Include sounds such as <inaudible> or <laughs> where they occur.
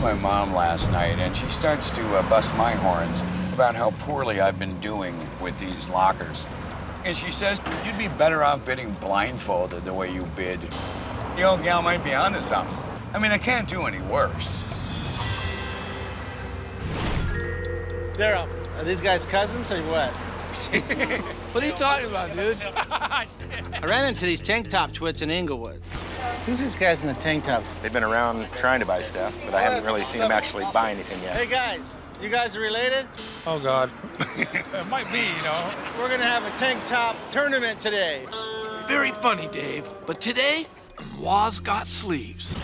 to my mom last night, and she starts to uh, bust my horns about how poorly I've been doing with these lockers. And she says, you'd be better off bidding blindfolded the way you bid. The old gal might be onto something. I mean, I can't do any worse. Darrell, are these guys cousins or what? <laughs> What are you talking about, dude? <laughs> I ran into these tank top twits in Inglewood. Who's these guys in the tank tops? They've been around trying to buy stuff, but I haven't really seen them actually buy anything yet. Hey guys, you guys are related? Oh, God. <laughs> it might be, you know. We're gonna have a tank top tournament today. Very funny, Dave. But today, Moi's got sleeves.